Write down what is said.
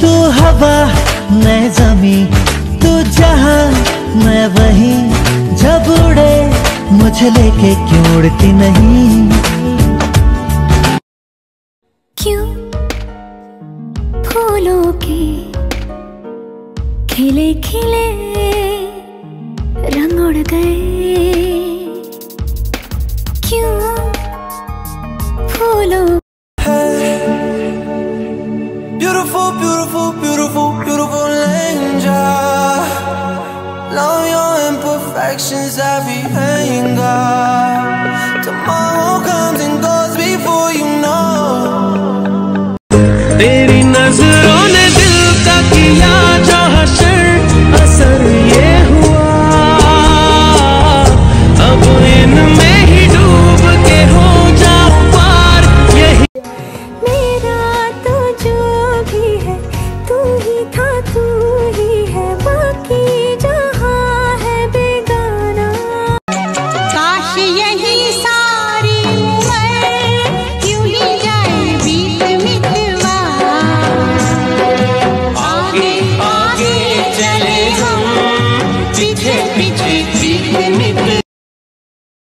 तू हवा मैं जमी तू जहाँ मैं वही। जब उड़े मुझे लेके क्यों उड़ती नहीं? क्यों फूलों के खिले खिले रंग उड़ गए? क्यों फूलों reflections of be hanging between